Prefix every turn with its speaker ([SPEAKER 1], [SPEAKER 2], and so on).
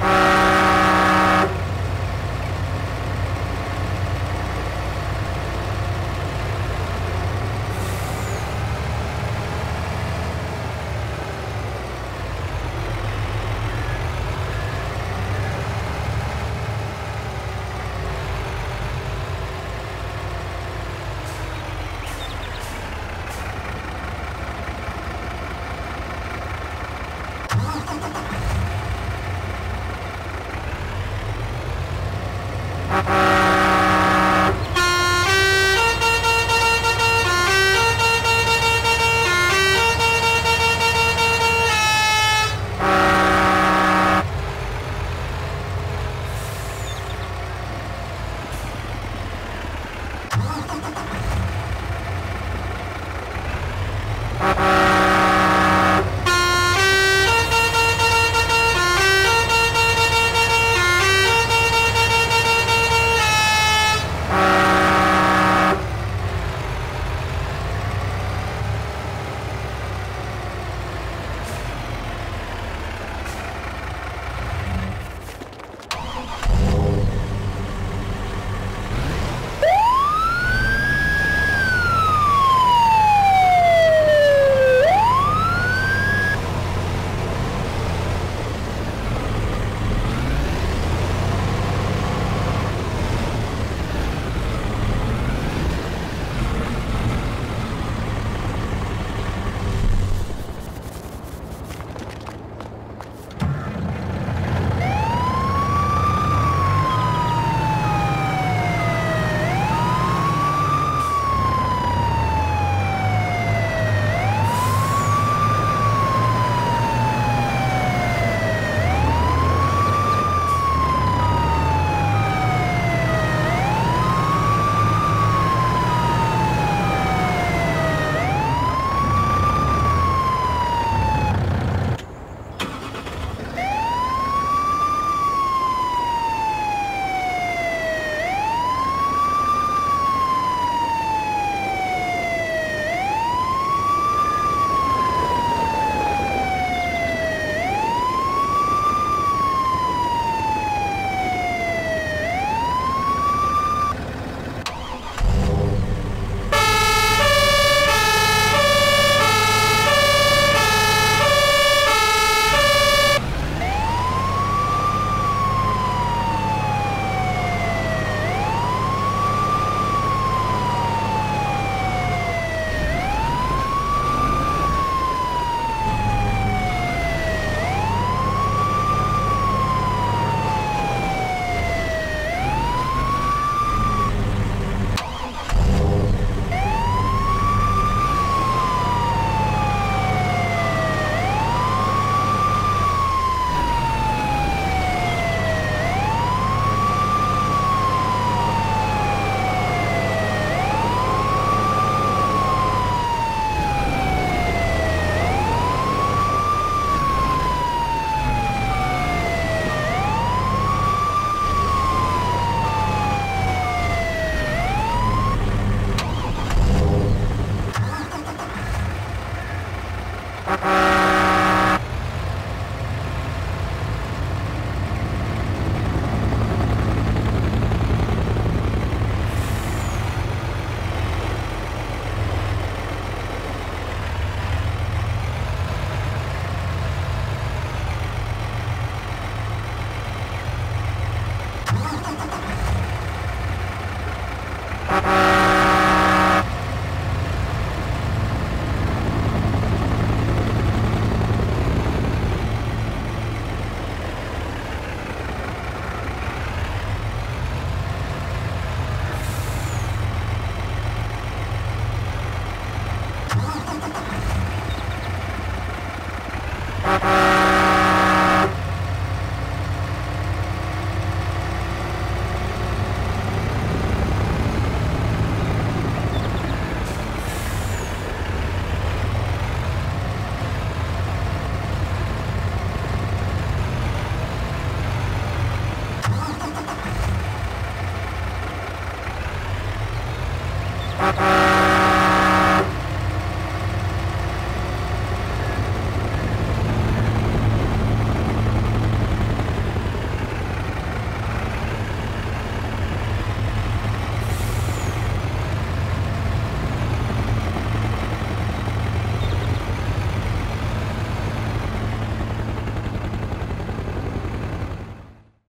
[SPEAKER 1] Bye.